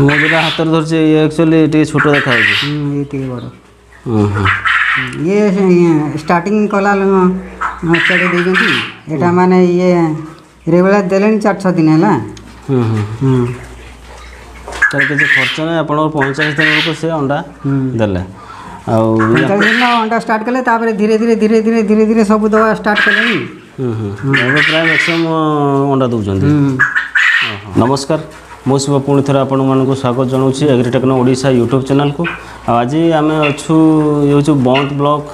मो हाथ रे धरचे ये एक्चुअली टी छोटो देखा हो ये टी बड़ो ये स्टार्टिंग कला ल मचड़े दे गे थी एटा माने ये रेवला देलेन 400 दिन हैला हम्म हम्म तर के जे खर्च ने अपन 50 दिन को से अंडा देले दिन अंडा स्टार्ट कले धीरे धीरे धीरे धीरे धीरे धीरे सब दवा स्टार्ट कले हम्म हम्म प्राय मैक्सिमम अंडा दूसरी नमस्कार मुझ पुणी थे आपको स्वागत जनाऊँ एग्रीटेक्नो ओडा यूट्यूब चैनल को आज आम अच्छा ये बंद ब्लक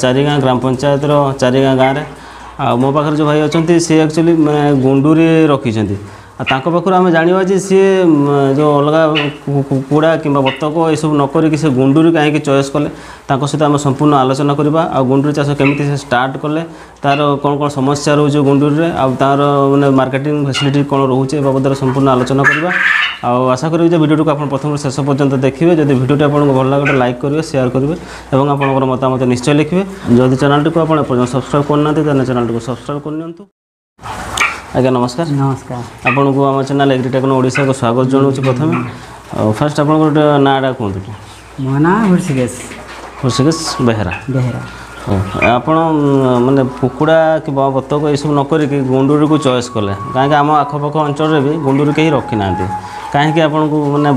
चारिगा ग्राम पंचायत चारिगा गाँव में मो पाखे जो भाई अच्छा सी एक्चुअली मैं गुंडूरी रखी ତାଙ୍କ ପାଖରୁ ଆମେ ଜାଣିବା ଯେ ସିଏ ଯେଉଁ ଅଲଗା କୁକୁଡ଼ା କିମ୍ବା ବତକ ଏସବୁ ନ କରିକି ସେ ଗୁଣ୍ଡୁରି କାହିଁକି ଚଏସ୍ କଲେ ତାଙ୍କ ସହିତ ଆମେ ସମ୍ପୂର୍ଣ୍ଣ ଆଲୋଚନା କରିବା ଆଉ ଗୁଣ୍ଡୁରି ଚାଷ କେମିତି ସେ ଷ୍ଟାର୍ଟ କଲେ ତା'ର କ'ଣ କ'ଣ ସମସ୍ୟା ରହୁଛି ଗୁଣ୍ଡୁରିରେ ଆଉ ତା'ର ମାନେ ମାର୍କେଟିଂ ଫେସିଲିଟି କ'ଣ ରହୁଛି ଏ ବାବଦରେ ସମ୍ପୂର୍ଣ୍ଣ ଆଲୋଚନା କରିବା ଆଉ ଆଶା କରିବି ଯେ ଭିଡ଼ିଓଟିକୁ ଆପଣ ପ୍ରଥମରୁ ଶେଷ ପର୍ଯ୍ୟନ୍ତ ଦେଖିବେ ଯଦି ଭିଡ଼ିଓଟି ଆପଣଙ୍କୁ ଭଲ ଲାଗେ ଲାଇକ୍ କରିବେ ସେୟାର କରିବେ ଏବଂ ଆପଣଙ୍କର ମତାମତ ନିଶ୍ଚୟ ଲେଖିବେ ଯଦି ଚ୍ୟାନେଲଟିକୁ ଆପଣ ଏପର୍ଯ୍ୟନ୍ତ ସବସ୍କ୍ରାଇବ୍ କରୁନାହାନ୍ତି ତାହେଲେ ଚ୍ୟାନେଲଟିକୁ ସବସ୍କ୍ରାଇବ୍ କରିନିଅନ୍ତୁ ଆଜ୍ଞା ନମସ୍କାର ନମସ୍କାର ଆପଣଙ୍କୁ ଆମ ଚ୍ୟାନେଲ୍ ଏଗ୍ରିଟେକ୍ନ ଓଡ଼ିଶାକୁ ସ୍ୱାଗତ ଜଣାଉଛି ପ୍ରଥମେ ଆଉ ଫାର୍ଷ୍ଟ ଆପଣଙ୍କର ଗୋଟେ ନାଁଟା କୁହନ୍ତୁ ମୋ ନାଁ ହୃଷିକେଶ ହୃଷିକେଶ ବେହେରା ବେହେରା ଆପଣ ମାନେ କୁକୁଡ଼ା କିମ୍ବା ବତକ ଏସବୁ ନ କରିକି ଗୁଣ୍ଡୁରିକୁ ଚଏସ୍ କଲେ କାହିଁକି ଆମ ଆଖପାଖ ଅଞ୍ଚଳରେ ବି ଗୁଣ୍ଡୁରି କେହି ରଖିନାହାନ୍ତି कहीं आप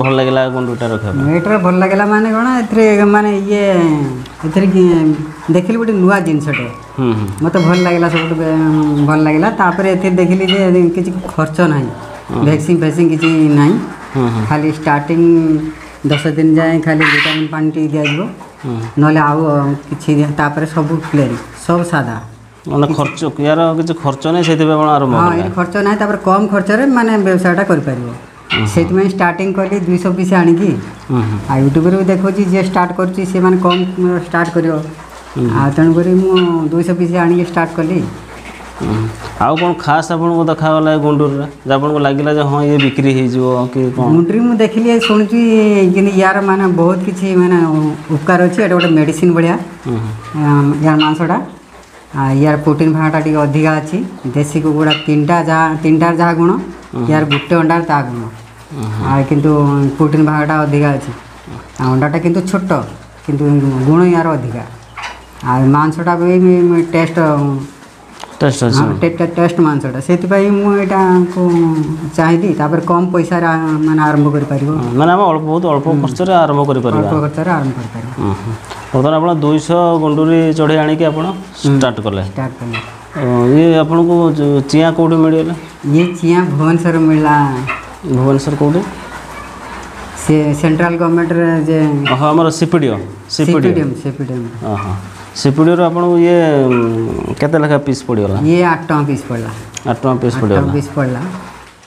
भल लगे गुंडा रखा मेटर भल लगे मानते कौन एने ये देख ली गोटे नुआ जिनटे मत भल लगे सब भल लगे देख ली कि खर्च ना भैक्सीन फैक्सी किसी ना खाली स्टार्ट दस दिन जाए खाली भिटामिन पानी टी दिज्व ना कि सब क्लीयर सब सादा माने खर्च यार खर्च नहीं हाँ खर्च ना कम खर्च रे माने व्यवसाय कर से स्टार्टिंग कली दुईश पीस आणिकी आ यूट्यूब रू देखो जी स्टार्ट कर स्टार्ट कर तेणुक मुझ पीस आणिक स्टार्ट कली आउ कौन खास आप देखा गुंडूर जब आपको हाँ ये बिक्री हो गुंडूर मुझे देख ली शुणी यार मान बहुत किसी मैंने उपकार अच्छे गोटे मेडिसीन भाया यार मंसटा यार प्रोटीन फाटा टी अधिका अच्छी देशी कुकुड़ा तीन टा जहाँ तीन टार जहाँ गुण यार गोटे अंडार ता गुण আর কিন্তু প্রোটিন ভাগটা অধিকা আছে অন্ডাটা কিন্তু ছোট কিন্তু গুণ ইয়ার অধিকা আর মাংসটা ବି ଟେଷ୍ଟ ଟେଷ୍ଟ ଟେଷ୍ଟ ମାଂସଟା ସେଥିପାଇଁ ମୁଁ ଏଇଟାକୁ ଚାହିଁଲି ତାପରେ କମ୍ ପଇସାରେ ମାନେ ଆରମ୍ଭ କରିପାରିବ ମାନେ ଆମେ ଅଳ୍ପ ବହୁତ ଅଳ୍ପ ଖର୍ଚ୍ଚରେ ଆରମ୍ଭ କରିପାରିବା ଅଳ୍ପ ଖର୍ଚ୍ଚରେ ଆରମ୍ଭ କରିପାରିବା ବର୍ତ୍ତମାନ ଆପଣ ଦୁଇଶହ ଗୁଣ୍ଡୁରି ଚଢ଼େଇ ଆଣିକି ଆପଣ ଷ୍ଟାର୍ଟ କଲେ ଷ୍ଟାର୍ଟ କଲେ ଇଏ ଆପଣଙ୍କୁ ଚିଆଁ କେଉଁଠି ମିଳିଗଲା ଇଏ ଚିଆଁ ଭୁବନେଶ୍ୱର ମିଳିଲା भुवनेश्वर कौटे से सेंट्रल गवर्नमेंट रे जे हां हमर सिपीडीओ सिपीडीओ सिपीडीओ हां हां सिपीडीओ रे आपण ये केते लेखा पीस पडियोला ये 8 टका पीस पडला 8 टका पीस पडियोला 8 टका पीस पडला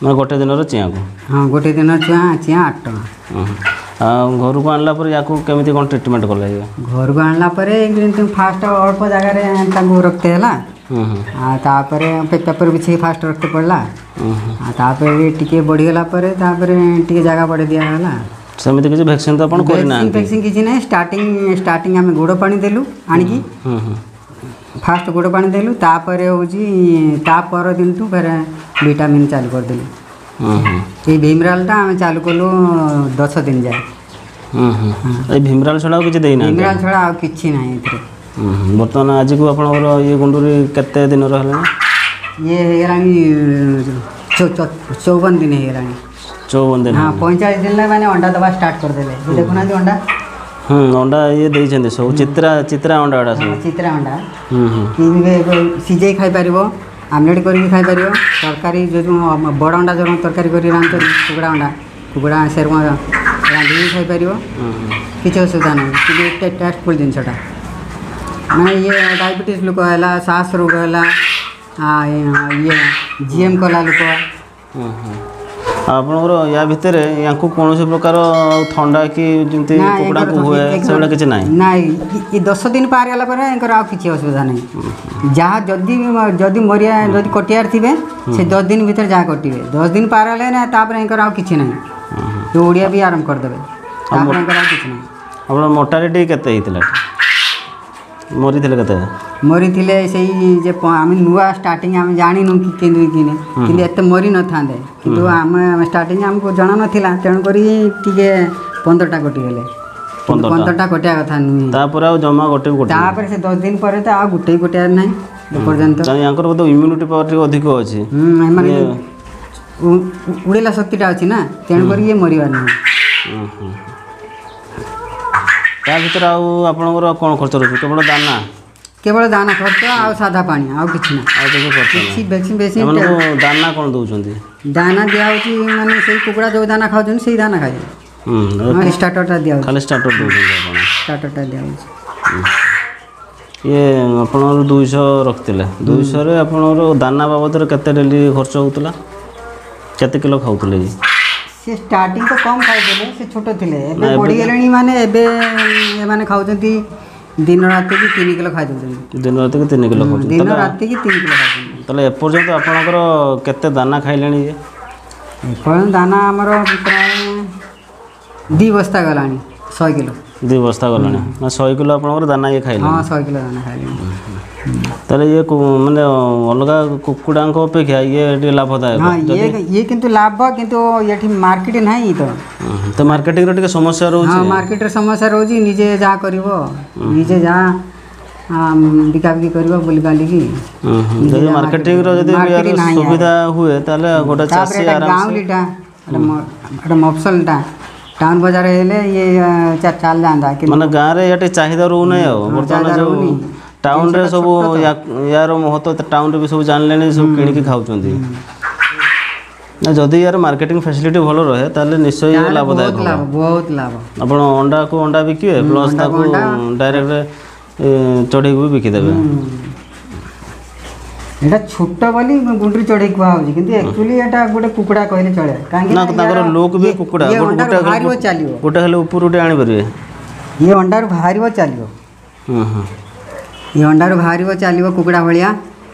मैं गोटे दिन रे चिया को हां गोटे दिन रे चिया चिया 8 टका हां घर को आने या कौन ट्रिटमेंट कल घर को आने फास्ट अल्प जगार रखते है पेपर बिछे फास्ट रखते पड़ला टे जगह बढ़े दिगला गोड़ पानी देलु फास्ट गोड़ पा देलु तापरे दिन तो फिर विटामिन चालू कर এই ভীমরালটা আমি চালু করলু দশ দিন যায় এই ভীমরাল ছড়া আর কিছু দেই না ভীমরাল ছড়া আর কিছু নাই এতে বর্তমান আজকু আপনার ইয়ে গুন্ডুরি কেতে দিন রহলে ইয়ে হয়েগলানি চৌবন দিন হয়েগলানি চৌবন দিন হ্যাঁ পঁয়তাল্লিশ দিন মানে অন্ডা দেওয়া স্টার্ট করেদেলে দেখুন অন্ডা হুম অন্ডা ইয়ে দিয়েছেন সব চিত্রা চিত্রা অন্ডা ওটা সব চিত্রা অন্ডা হুম হুম সিজাই খাইপারিব ଆମଲେଟ୍ କରିକି ଖାଇପାରିବ ତରକାରୀ ଯେଉଁ ବଡ଼ ଅଣ୍ଡା ଯେଉଁ ତରକାରୀ କରି ରାନ୍ଧୁଛନ୍ତି କୁକୁଡ଼ା ଅଣ୍ଡା କୁକୁଡ଼ା ସେରମା ରାନ୍ଧିକି ଖାଇପାରିବ କିଛି ଅସୁବିଧା ନାହିଁ କିନ୍ତୁ ଏତେ ଟେଷ୍ଟଫୁଲ୍ ଜିନିଷଟା ମାନେ ଇଏ ଡାଇବେଟିସ୍ ଲୋକ ହେଲା ଶ୍ୱାସ ରୋଗ ହେଲା ଇଏ ଜି ଏମ୍ କଲା ଲୋକ आपर या भितर या कौन प्रकार थंडा कि कुकड़ा हुए किसी ना ना दस दिन पारि गलापर आ असुविधा ना जहाँ जदि जदि मरिया जब थे से दस दिन भितर जहाँ कटे दस दिन पार है ना तो ओडिया भी आरम्भ करदे आ के मरी थे মরিলে সেই যে আমি নূয়া স্টার্টিং আমি জানিনু কি কিনে কিন্তু এত মরি নথাতে কিন্তু আমি স্টার্টিং আমি জনা নথিলা তেণু করি টিকে পনেরোটা কটিগলে পনেরোটা কোটি কথা নুহে তারপরে আর জমা গোটে কোটি তারপরে সে দশ দিন পরে তো আর গোটে আর নাই পর্যন্ত ইয়াঙ্কর বোধ ইমিউনিটি পাওয়ার টিকে অধিক আছে হুম মানে উড়েলা শক্তিটা আছে না তেণু করি ইয়ে মরিবার নাই তার ଭିତରେ ଆଉ ଆପଣଙ୍କର କ'ଣ ଖର୍ଚ୍ଚ ରହୁଛି କେବଳ ଦାନା কেবল দানা খরচ আর সাদা পানি আর কিছু না আর কিছু খরচ কিছু ভ্যাকসিন ভ্যাকসিন এমানকু দানা কোন দউছন্তি দানা দিয়া হচ্ছে মানে সেই কুকুড়া যে দানা খাওছন্তি সেই দানা খাই হুম স্টার্টারটা দিয়া খালি স্টার্টার দউছন্তি আপন স্টার্টারটা দিয়া হচ্ছে ইয়ে আপনার দুইশ রখিলে দুইশরে আপনার দানা বাবদরে কেতে ডেলি খরচ হউতলা কেতে কিলো খাউতলে সে স্টার্টিং তো কম খাইলে সে ছোট থিলে এবে বড়ি গেলেনি মানে এবে এ মানে খাউছন্তি দিন রাত কি তিন কিলো খাইଦେଉଛନ୍ତି ଦିନ ରାତିକି ତିନି କିଲୋ ଖାଉଛନ୍ତି ଦିନ ତାହେଲେ ରାତିକି ତିନି କିଲୋ ଖାଉଛନ୍ତି ତାହେଲେ ଏପର୍ଯ୍ୟନ୍ତ ଆପଣଙ୍କର କେତେ ଦାନା ଖାଇଲେଣି ଯେ ଏପର୍ଯ୍ୟନ୍ତ ଦାନା ଆମର ପ୍ରାୟ ଦୁଇ ବସ୍ତା ଗଲାଣି ଶହେ କିଲୋ ଦୁଇ ବସ୍ତା ଗଲାଣି ନା ଶହେ କିଲୋ ଆପଣଙ୍କର ଦାନା ଇଏ ଖାଇଲେଣି ହଁ ଶହେ କିଲୋ ଦାନା ଖାଇଲେଣି ताले ये मानते अलग कुकुड़ा अपेक्षा ये लाभदायक ये ये किंतु लाभ कि मार्केट ना तो तो मार्केटिंग समस्या रोज मार्केट समस्या रोज निजे जहाँ करजे जहाँ बिकाबिकी कर बुलबाली मार्केटिंग सुविधा हुए मफसलटा टाउन बजार ये चाल जाता मैं गाँव में चाहिदा रोन बर्तमान जो ଟାଉନରେ ସବୁ ୟାର ମହତ୍ତ୍ୱ ଟାଉନରେ ବି ସବୁ ଜାଣିଲେଣି ସବୁ କିଣିକି ଖାଉଛନ୍ତି ନା ଯଦି ୟାର ମାର୍କେଟିଂ ଫ୍ୟାସିଲିଟି ଭଲ ରହେ ତାହେଲେ ନିଶ୍ଚୟ ଲାଭଦାୟକ ବହୁତ ଲାଭ ଆପଣ ଅଣ୍ଡାକୁ ଅଣ୍ଡା ବିକିବେ ପ୍ଲସ୍ ତାକୁ ଡାଇରେକ୍ଟ ଚଢ଼େଇକୁ ବି ବିକିଦେବେ ଏଇଟା ଛୋଟ ବୋଲି ଗୁଣ୍ଡୁରି ଚଢ଼େଇ କୁହାହେଉଛି କିନ୍ତୁ ଆକ୍ଚୁଆଲି ଏଇଟା ଗୋଟେ କୁକୁଡ଼ା କହିଲେ ଚଳେ କାହିଁକି ନା ତାଙ୍କର ଲୁକ୍ ବି କୁକୁଡ଼ା ଗୋଟେ ଚାଲିବ ଗୋଟେ ହେଲେ ଉପରୁ ଗୋଟେ ଆଣିପାରିବେ ଇଏ ଅଣ୍ଡାରୁ ବାହାରିବ ଚାଲିବ ହଁ ହଁ ये अंडार बाहर चलो कुकड़ा भाया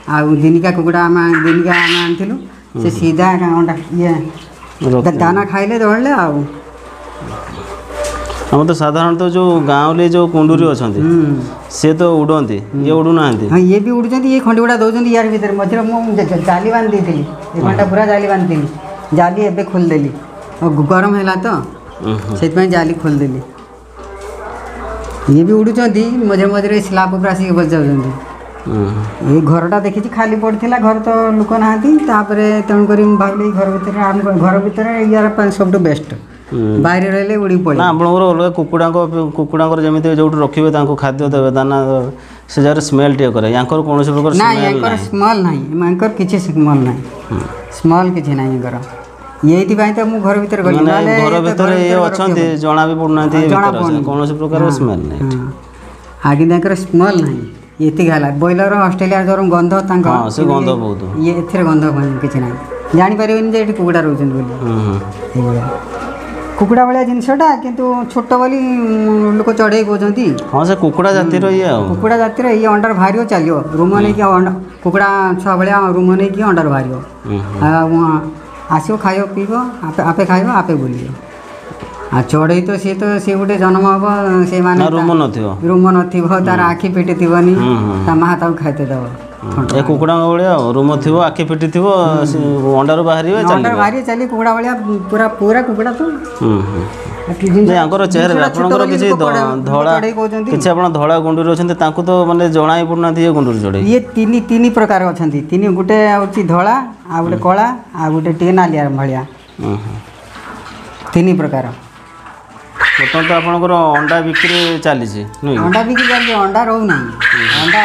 आ दिनिका आम दिनिका आम आनलु सीधा अंडा ये दाना खाइले दौड़े आ हम तो साधारण तो जो गाँवली जो कुंडूरी अच्छा से तो उड़ती ये उड़ूना हाँ ये भी उड़ूँ ये खंडी गुड़ा दौरान यार भितर मझे मुझे जाली बांधी थी एक घंटा पूरा जाली बांधी जाली एवं खोलदेली गरम है तो से जाली खोलदेली ଇଏ ବି ଉଡ଼ୁଛନ୍ତି ମଝିରେ ମଝିରେ ସ୍ଲାବ୍ ଉପରେ ଆସିକି ବସିଯାଉଛନ୍ତି ଏଇ ଘରଟା ଦେଖିଛି ଖାଲି ପଡ଼ିଥିଲା ଘରେ ତ ଲୋକ ନାହାନ୍ତି ତାପରେ ତେଣୁକରି ମୁଁ ଭାବିଲି ଘର ଭିତରେ ଆମ ଘର ଭିତରେ ଏହାର ସବୁଠୁ ବେଷ୍ଟ ବାହାରେ ରହିଲେ ଉଡ଼ି ପଡ଼େ ଆପଣଙ୍କର ଅଲଗା କୁକୁଡ଼ାଙ୍କ କୁକୁଡ଼ାଙ୍କର ଯେମିତି ଯେଉଁଠି ରଖିବେ ତାଙ୍କୁ ଖାଦ୍ୟ ଦେବେ ଦାନା ସେ ଜାଗାରେ ସ୍ମେଲ୍ ଟିକେ କରେ ୟାଙ୍କର କୌଣସି ପ୍ରକାର ନା ୟାଙ୍କର ସ୍ମଲ୍ ନାହିଁ ୟାଙ୍କର କିଛି ସ୍ମଲ୍ ନାହିଁ ସ୍ମଲ୍ କିଛି ନାହିଁ ୟାଙ୍କର ଏଇଥିପାଇଁ ତ ମୁଁ ଘର ଭିତରେ ଗଲି ମାନେ ଘର ଭିତରେ ଇଏ ଅଛନ୍ତି ଜଣା ବି ପଡ଼ୁନାହାନ୍ତି କୌଣସି ପ୍ରକାର ସ୍ମେଲ୍ ନାହିଁ ଆଜ୍ଞା ତାଙ୍କର ସ୍ମେଲ୍ ନାହିଁ ଏତିକି ହେଲା ବ୍ରଏଲର ଅଷ୍ଟ୍ରେଲିଆ ଧର ଗନ୍ଧ ତାଙ୍କ ସେ ଗନ୍ଧ ବହୁତ ଇଏ ଏଥିରେ ଗନ୍ଧ କିଛି ନାହିଁ ଜାଣିପାରିବେନି ଯେ ଏଠି କୁକୁଡ଼ା ରହୁଛନ୍ତି ବୋଲି ଏଇଭଳିଆ କୁକୁଡ଼ା ଭଳିଆ ଜିନିଷଟା କିନ୍ତୁ ଛୋଟ ବୋଲି ଲୋକ ଚଢ଼େଇ କହୁଛନ୍ତି ହଁ ସେ କୁକୁଡ଼ା ଜାତିର ଇଏ ଆଉ କୁକୁଡ଼ା ଜାତିର ଇଏ ଅଣ୍ଡାର ବାହାରିବ ଚାଲିବ ରୁମ ନେଇକି କୁକୁଡ଼ା ଛୁଆ ଭଳିଆ ରୁମ ନେଇକି ଅଣ୍ଡାର ବାହାରିବ ଆଉ ଆସିବ ଖାଇବ ପିଇବ ଆପେ ଆପେ ଖାଇବ ଆପେ ବୁଲିବ ଆଉ ଚଢ଼େଇ ତ ସିଏ ତ ସିଏ ଗୋଟେ ଜନ୍ମ ହବ ସେମାନେ ରୁମ ନଥିବ ରୁମ ନଥିବ ତାର ଆଖି ଥିବନି ତା ମା ତାକୁ ଖାଇତେ ଦେବ ଏ କୁକୁଡ଼ାଙ୍କ ଭଳିଆ ରୁମ ଥିବ ଆଖି ପିଟି ଥିବ ଅଣ୍ଡାରୁ ବାହାରିବେ ୟାଙ୍କର ଚେହେରା ଆପଣଙ୍କର କିଛି ଧଳା କିଛି ଆପଣ ଧଳା ଗୁଣ୍ଡୁରି ଅଛନ୍ତି ତାଙ୍କୁ ତ ମାନେ ଜଣାଇ ପଡ଼ୁନାହାନ୍ତି ଇଏ ଗୁଣ୍ଡୁରି ଚଢ଼େଇ ଇଏ ତିନି ତିନି ପ୍ରକାର ଅଛନ୍ତି ତିନି ଗୋଟେ ହେଉଛି ଧଳା ଆଉ ଗୋଟେ କଳା ଆଉ ଗୋଟେ ଟିକେ ନାଲିଆ ଭଳିଆ ତିନି ପ୍ରକାର ବର୍ତ୍ତମାନ ତ ଆପଣଙ୍କର ଅଣ୍ଡା ବିକ୍ରି ଚାଲିଛି ଅଣ୍ଡା ବିକ୍ରି ଚାଲିଛି ଅଣ୍ଡା ରହୁନାହିଁ ଅଣ୍ଡା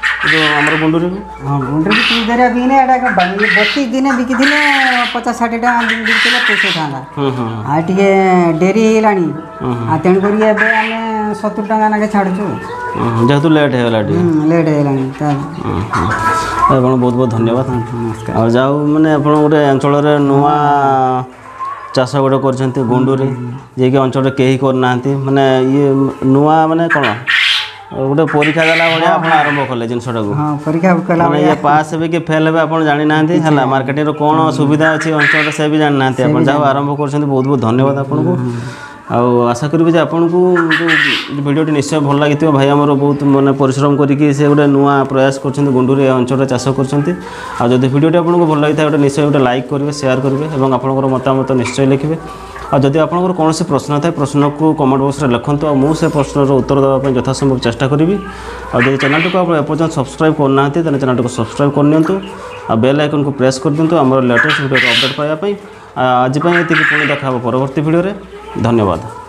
ಇದು ಅಮರ ಗುಂಡೂರಿ ಹಾಂ ಗುಂಡ್ರಿ ಬಿಟ್ಟಿದ್ದಾರೆ ಅದಿನ ಎಡಾಗ ಬಂದು ಬತ್ತಿದ್ದಿನ ಬಿಕ್ಕಿದಿನ ಪಚಾಸ್ ষাಟಿ ಟಾ ಬಿಕ್ಕಿಲ್ಲ ಪೈಸೆ ಟಾಂಗ ಆಟಿಗೆ ಡೇರಿ ಹೇಳಾಣಿ ಆ ತೆಣುಕರಿಗೆ ಎಬೆ ಆಮೆ ಸತ್ತುರು ಟଙ୍କା ನಾಗೆ ଛାଡ଼ୁଛୁ ଯେହେତୁ ଲେଟ୍ ହେଇଗଲା ଟିକେ ଲେଟ୍ ହେଇଗଲାଣି ଆପଣ ବହୁତ ବହୁତ ଧନ୍ୟବାଦ ନମସ୍କାର ଆଉ ଯାଉ ମାନେ ଆପଣ ଗୋଟେ ଅଞ୍ଚଳରେ ନୂଆ ଚାଷ ଗୋଟେ କରିଛନ୍ତି ଗୁଣ୍ଡୁରି ଯିଏକି ଅଞ୍ଚଳରେ କେହି କରୁନାହାନ୍ତି ମାନେ ଇଏ ନୂଆ ମାନେ କ'ଣ ଗୋଟେ ପରୀକ୍ଷା ଦେଲା ଭଳିଆ ଆପଣ ଆରମ୍ଭ କଲେ ଜିନିଷଟାକୁ ହଁ ପରୀକ୍ଷା କଲା ମାନେ ଇଏ ପାସ୍ ହେବେ କି ଫେଲ୍ ହେବେ ଆପଣ ଜାଣିନାହାନ୍ତି ହେଲା ମାର୍କେଟିଂର କ'ଣ ସୁବିଧା ଅଛି ଅଞ୍ଚଳରେ ସେ ବି ଜାଣିନାହାନ୍ତି ଆପଣ ଯାହା ଆରମ୍ଭ କରୁଛନ୍ତି ବହୁତ ବହୁତ ଧନ୍ୟବାଦ ଆପଣଙ୍କୁ ଆଉ ଆଶା କରିବି ଯେ ଆପଣଙ୍କୁ ଯେଉଁ ଭିଡ଼ିଓଟି ନିଶ୍ଚୟ ଭଲ ଲାଗିଥିବ ଭାଇ ଆମର ବହୁତ ମାନେ ପରିଶ୍ରମ କରିକି ସେ ଗୋଟେ ନୂଆ ପ୍ରୟାସ କରିଛନ୍ତି ଗୁଣ୍ଡୁରୀ ଅଞ୍ଚଳରେ ଚାଷ କରିଛନ୍ତି ଆଉ ଯଦି ଭିଡ଼ିଓଟି ଆପଣଙ୍କୁ ଭଲ ଲାଗିଥାଏ ଗୋଟେ ନିଶ୍ଚୟ ଗୋଟେ ଲାଇକ୍ କରିବେ ସେୟାର କରିବେ ଏବଂ ଆପଣଙ୍କର ମତାମତ ନିଶ୍ଚୟ ଲେଖିବେ आदि आपंकर कौन से प्रश्न था प्रश्न को कमेंट बक्स में लिखतु आ मुझे प्रश्नर उत्तर देवाई यथासम्भव चेषा करी आदि चैनल को आप सब्सक्राइब करना चैनल को सब्सक्राइब कर बेल आइकन को प्रेस कर दिंतु आम लेटेस्ट भिडियो अपडेट पाइबापी आज ये पुणी देखा परवर्त भिडियो धन्यवाद